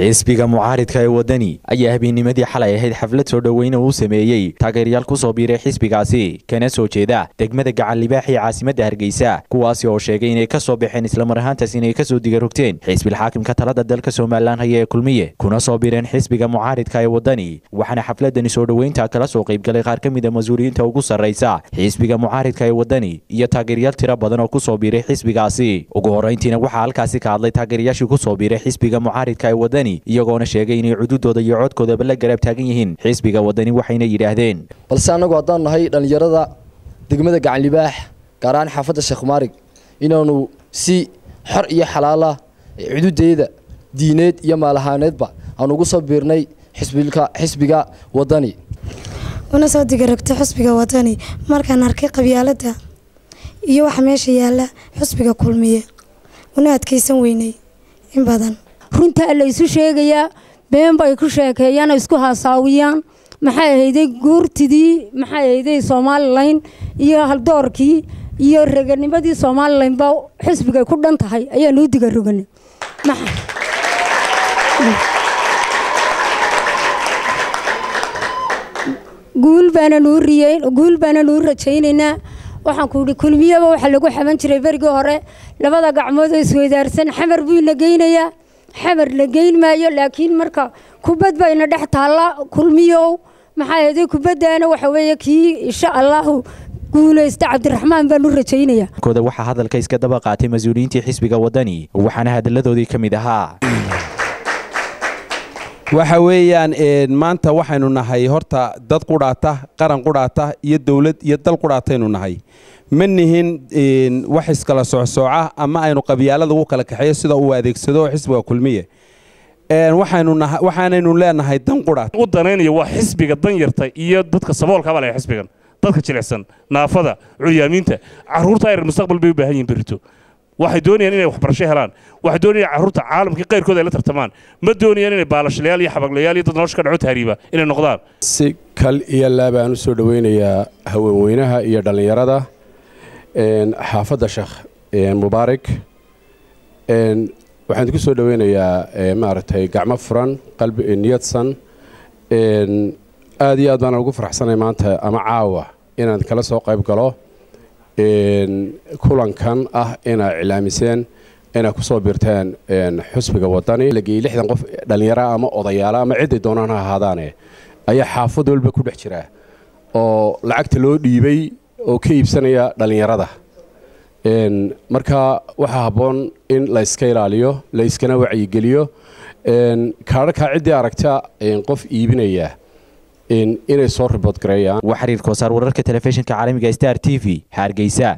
xisbiga mucaaridka ee waddani ayaa habeennimadii xalay ahayd xaflad soo dhoweyna uu sameeyey. Taageerayaal ku soo biiray xisbigaasi kana soo jeeda degmada gacan libaax ee caasimadda hargeysa kuwaasi oo sheegay inay ka soo baxeen islamar ahaantaas inay ka soo digarogteen xisbilxaakimka talada dalka somalilan haya ee kulmiye kuna soo biireen xisbiga mucaaridka ee waddani waxaana xafladani soo dhoweynta kala soo qaybgalay qaar ka mid a mas'uuliyiinta ugu sarraysa xisbiga mucaaridka ee waddani iyo taageerayaal tiro badan oo ku soo biiray xisbigaasi. Ugu horrayntiina waxaa halkaasi ka hadlay taageerayaashii ku soo biiray xisbiga mucaaridka ee waddani iyagoona sheegay inay cududooda iyo codkoodaba la garab taagan yihiin. Xisbiga waddani waxayna yidhaahdeen balse annagu haddaan nahay dhallinyarada degmada gacan libaax gaar ahaan xaafadda sheekh maarig inaanu si xor iyo xalaala cududeeda diineed iyo maalahaaneedba aan ugu soo biirnay xisbiga waddani una soo digarogtay xusbiga waddani markaan arkay qabyaaladda iyo waxa meesha yaalla xusbiga kulmiye. Una adkaysan weynay in badan runtaa la isu sheegayaa been ku sheekeeyaan isku haasaawiyaan maxay ahayday guurtidii maxay ahayday somalilan iyo haldoorkii iyo reganimadii somalilanba xisbigay ku dhan tahay ayaanu u diga roganay guul baananu riyeyn guul baananu u rajaynaynaa waxaan ku kulmiyaba waxaa lagu xaban jiray berigii hore. Labada gacmood oo isweydaarsan xamar buu ina geynayaa xamar la geyn maayo laakiin marka kubad bayna dhex taalla kulmiyow. Maxaa yeeday kubaddaana waxa weeye kii insha allahu guulaysta cabdiraxmaan baan u rajaynayaa. Waxaa hadalka iska daba qaatay mas'uuliyiintii xisbiga waddani waxaana hadalladoodii ka mid ahaa waxa weeyaan maanta waxaynu nahay horta dad qudhaata qaran qudhaata iyo dowlad iyo dal qudhaataynu nahay. Ma nihin wax iskala socsooca ama aynu qabyaalada ugu kala kaxeeyo sida uu adeegsado xisbiga kulmiye. Waxaanaynu leenahay dan qudhaat u danaynaya waa xisbiga danyarta iyo dadka saboolkaba leh xisbigan. Dadka jilicsan naafada curyaamiinta carruurta ayr mustaqbal bay u baahan yihiin berito waxay doonayaan inay waxbarasho helaan. Waxay doonayaan carruurta caalamkii qayrkood ay la tartamaan. Ma doonayaan inay baalashlayaal iyo xabaglayaal iyo dad nolosha ka dhaco tahriiba inay noqdaan. Si kal iyo laabaan u soo dhoweynayaa haweenweynaha iyo dhallinyarada xaafadda sheekh mubaarak waxaan idinku soo dhoweynayaa maaragtay gacmo furan qalbi niyadsan aad iyo aad baan ugu faraxsanay maanta ama caawa inaan kala soo qayb galo kulankan ah inaa iclaamiseen inay ku soo biirteen xusbiga lageyey lixdan qof dhallinyara ama odayaala ama cidday doonaan ha ahaadaane ayaa xaafad walba ku dhex jira oo lacagta loo dhiibay oo ka iibsanaya dhallinyarada. Marka waxaa habboon in la yska ilaaliyo la yskana wacyigeliyo kaadharkaa ciddii aragta qof iibinaya inay soo ribood gareeyaan waa xiriir koosaar wararka telefishinka caalamiga star t v hargeysa